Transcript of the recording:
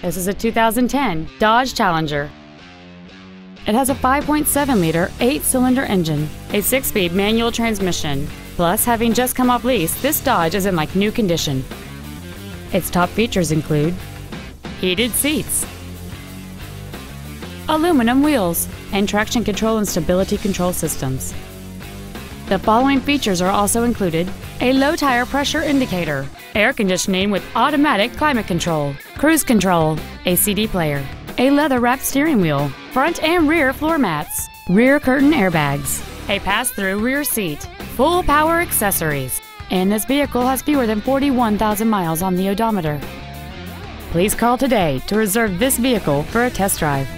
This is a 2010 Dodge Challenger. It has a 5.7 liter, 8 cylinder engine, a 6 speed manual transmission. Plus, having just come off lease, this Dodge is in like new condition. Its top features include heated seats, aluminum wheels, and traction control and stability control systems. The following features are also included a low tire pressure indicator, air conditioning with automatic climate control, cruise control, a CD player, a leather wrapped steering wheel, front and rear floor mats, rear curtain airbags, a pass through rear seat, full power accessories, and this vehicle has fewer than 41,000 miles on the odometer. Please call today to reserve this vehicle for a test drive.